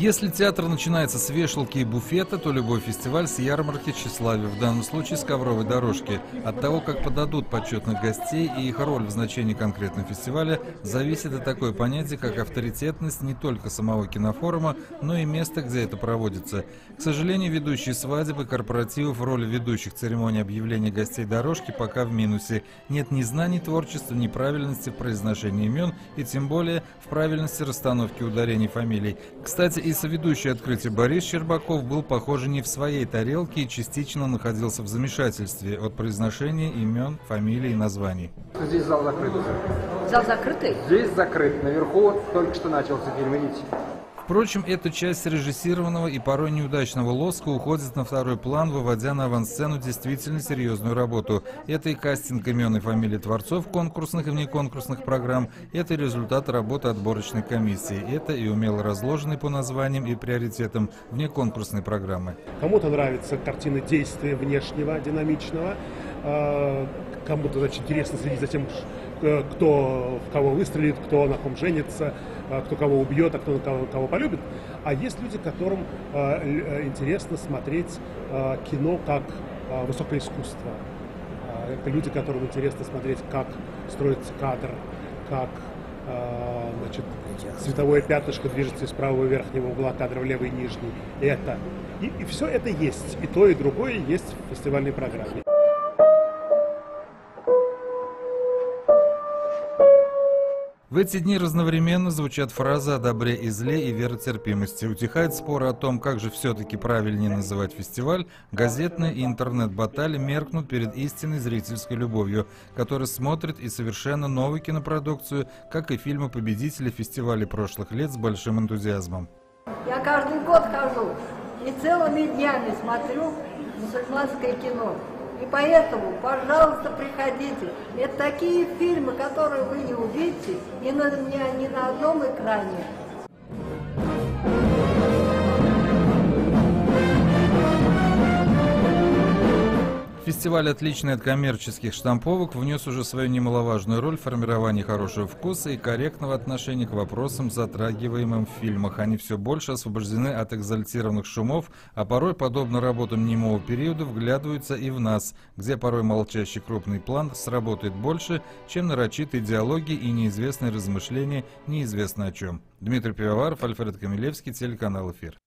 Если театр начинается с вешалки и буфета, то любой фестиваль с ярмарки тщеславия, в данном случае с ковровой дорожки. От того, как подадут почетных гостей и их роль в значении конкретного фестиваля, зависит и такое понятие, как авторитетность не только самого кинофорума, но и места, где это проводится. К сожалению, ведущие свадебы, корпоративов в роли ведущих церемоний объявления гостей дорожки пока в минусе. Нет ни знаний творчества, ни правильности в произношении имен и тем более в правильности расстановки ударений фамилий. Кстати, и соведущий открытия Борис Щербаков был, похоже, не в своей тарелке и частично находился в замешательстве от произношения имен, фамилий и названий. Здесь зал закрытый. Зал закрытый? Здесь закрыт. Наверху только что начался фильм, видите? Впрочем, эта часть режиссированного и порой неудачного лоска уходит на второй план, выводя на авансцену действительно серьезную работу. Это и кастинг имен и фамилий творцов конкурсных и внеконкурсных программ, это и результат работы отборочной комиссии, это и умело разложенный по названиям и приоритетам внеконкурсной программы. Кому-то нравится картина действия внешнего, динамичного, а, кому-то значит, интересно следить за тем, кто в кого выстрелит, кто на ком женится, э, кто кого убьет, а кто кого, кого полюбит. А есть люди, которым э, интересно смотреть кино как высокое искусство. Это люди, которым интересно смотреть, как строится кадр, как значит, цветовое пятнышко движется из правого верхнего угла кадра в левый нижний. Это. И, и все это есть. И то, и другое есть в фестивальной программе. В эти дни разновременно звучат фразы о добре и зле и веротерпимости. Утихают споры о том, как же все-таки правильнее называть фестиваль, газетные и интернет-батали меркнут перед истинной зрительской любовью, которая смотрит и совершенно новую кинопродукцию, как и фильмы победителей фестивалей прошлых лет с большим энтузиазмом. Я каждый год хожу и целыми днями смотрю мусульманское кино. И поэтому, пожалуйста, приходите. Это такие фильмы, которые вы не увидите ни на, ни, ни на одном экране. Фестиваль, отличный от коммерческих штамповок, внес уже свою немаловажную роль в формировании хорошего вкуса и корректного отношения к вопросам, затрагиваемым в фильмах. Они все больше освобождены от экзальтированных шумов, а порой, подобно работам немого периода, вглядываются и в нас, где порой молчащий крупный план сработает больше, чем нарочитые диалоги и неизвестные размышления неизвестно о чем. Дмитрий Пивоваров, Альфред Камилевский, телеканал «Эфир».